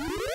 Woo!